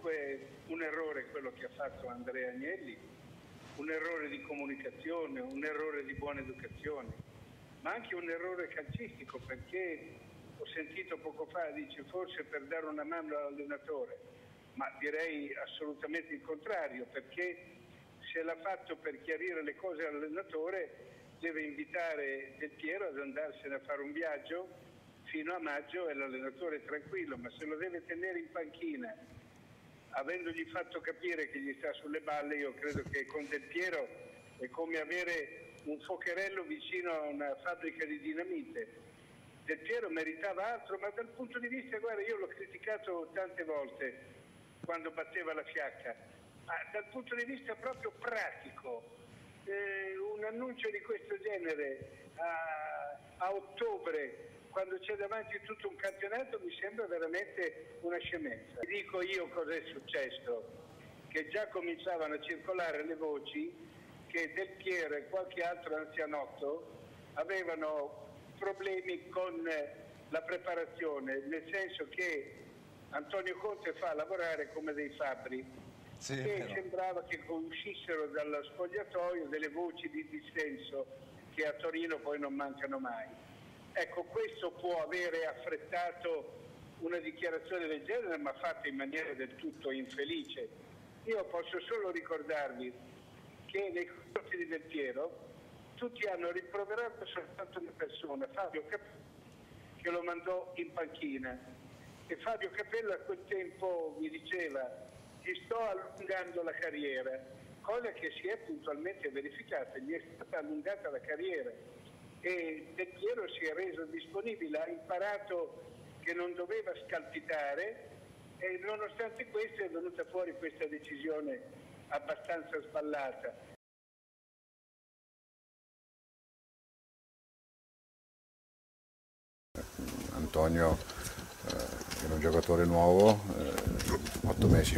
comunque un errore quello che ha fatto Andrea Agnelli, un errore di comunicazione, un errore di buona educazione, ma anche un errore calcistico perché ho sentito poco fa, dice forse per dare una mano all'allenatore, ma direi assolutamente il contrario perché se l'ha fatto per chiarire le cose all'allenatore deve invitare Del Piero ad andarsene a fare un viaggio fino a maggio e l'allenatore è tranquillo, ma se lo deve tenere in panchina avendogli fatto capire che gli sta sulle balle, io credo che con Del Piero è come avere un focherello vicino a una fabbrica di dinamite. Del Piero meritava altro, ma dal punto di vista, guarda, io l'ho criticato tante volte quando batteva la fiacca, ma dal punto di vista proprio pratico, eh, un annuncio di questo genere a, a ottobre quando c'è davanti tutto un campionato mi sembra veramente una scemenza. Vi dico io cosa è successo, che già cominciavano a circolare le voci che Del Piero e qualche altro anzianotto avevano problemi con la preparazione, nel senso che Antonio Conte fa lavorare come dei fabbri sì, e sembrava che uscissero dal spogliatoio delle voci di dissenso che a Torino poi non mancano mai. Ecco, questo può avere affrettato una dichiarazione del genere, ma fatta in maniera del tutto infelice. Io posso solo ricordarvi che nei confronti di Del Piero tutti hanno rimproverato soltanto una persona, Fabio Capello, che lo mandò in panchina. E Fabio Capello a quel tempo mi diceva ti sto allungando la carriera, cosa che si è puntualmente verificata, gli è stata allungata la carriera e Del Piero si è reso disponibile, ha imparato che non doveva scalpitare e nonostante questo è venuta fuori questa decisione abbastanza sballata. Antonio eh, era un giocatore nuovo, eh, otto mesi